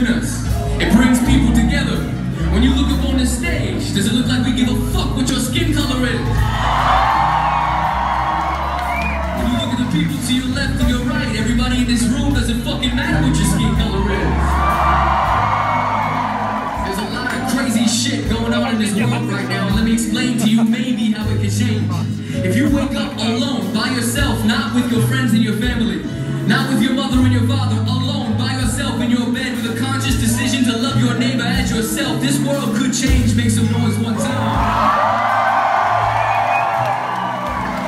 It brings people together. When you look up on the stage, does it look like we give a fuck what your skin color is? When you look at the people to your left and your right, everybody in this room doesn't fucking matter what your skin color is. There's a lot of crazy shit going on in this world right now, let me explain to you maybe how it can change. If you wake up alone, by yourself, not with your friends and your family, not with your mother and your father, your yourself, this world could change. Make some noise one time.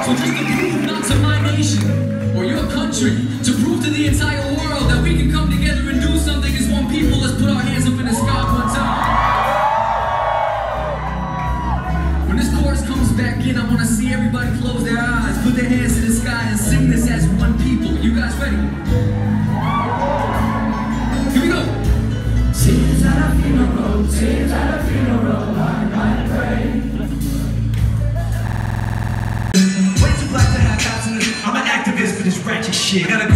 So just to prove not to my nation or your country, to prove to the entire world that we can come together and do something as one people, let's put our hands up in the sky one time. When this chorus comes back in, I want to see everybody close their eyes, put their hands Way too black to have thousands. I'm an activist for this ratchet shit. Got a